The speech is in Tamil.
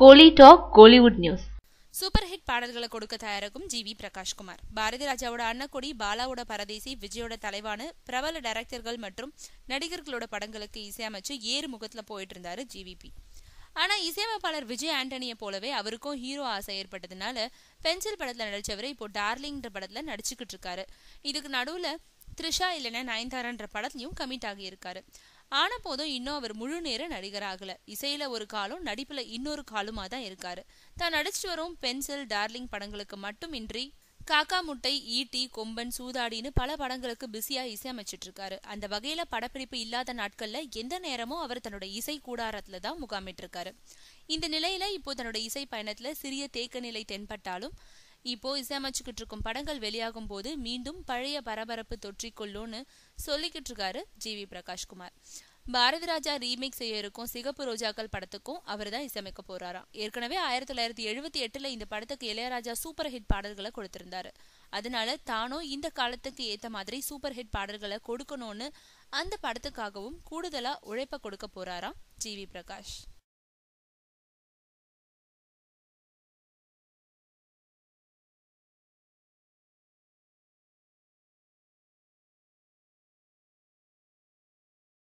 Kolly talk Kollywood news. Super hit பாடல்களை கொடுக்க தயாராகும் ஜி வி பிரகாஷ்குமார். பாரதி ராஜாவோட அன்னக்கொடி பாலாவோட பரதேசி விஜயோட தலைவான பிரபல டைரக்டர்கள் மற்றும் நடிகர்களோட படங்களுக்கு இசையமைச்சு ஏறு முகத்துல போயிட்டு இருந்தாரு ஜிவிபி ஆனா இசையமைப்பாளர் விஜய் ஆண்டனியை போலவே அவருக்கும் ஹீரோ ஆசை ஏற்பட்டதுனால பென்சில் படத்துல நடிச்சவரை இப்போ டார்லிங்ன்ற படத்துல நடிச்சுக்கிட்டு இருக்காரு. இதுக்கு நடுவுல த்ரிஷா இல்லைன்னா நயன்தாரான்ற படத்துலயும் கமிட் ஆகியிருக்காரு. ஆன போதும் இன்னும் அவர் முழு நேர நடிகர் ஆகல. இசையில ஒரு காலம் நடிப்புல இன்னொரு காலுமா தான் இருக்காரு. தான் நடிச்சிட்டு வரும் பென்சில் டார்லிங் படங்களுக்கு மட்டுமின்றி காக்கா முட்டை ஈட்டி கொம்பன் சூதாடின்னு பல படங்களுக்கு பிஸியா இசையமைச்சிட்டு இருக்காரு. அந்த வகையில படப்பிடிப்பு இல்லாத நாட்கள்ல எந்த நேரமும் அவர் தன்னோட இசை கூடாரத்துல தான் முகாமிட்டு இருக்காரு. இந்த நிலையில இப்போ தன்னோட இசை பயணத்துல சிறிய தேக்க நிலை தென்பட்டாலும் இப்போ இசையமைச்சுக்கிட்டு இருக்கும் படங்கள் வெளியாகும் போது மீண்டும் பழைய பரபரப்பு தொற்றிக்கொள்ளும்னு சொல்லிக்கிட்டு இருக்காரு G V Prakashkumar. Bharathi Raja remake செய்ய இருக்கும் சிகப்பு ரோஜாக்கள் படத்துக்கும் அவர் தான் இசையமைக்க போறாராம். ஏற்கனவே ஆயிரத்தி தொள்ளாயிரத்தி எழுபத்தி எட்டுல இந்த படத்துக்கு இளையராஜா சூப்பர் ஹிட் பாடல்களை கொடுத்திருந்தாரு. அதனால தானும் இந்த காலத்துக்கு ஏத்த மாதிரி சூப்பர் ஹிட் பாடல்களை கொடுக்கணும்னு அந்த படத்துக்காகவும் கூடுதலா உழைப்ப கொடுக்க போறாராம் ஜி வி பிரகாஷ்.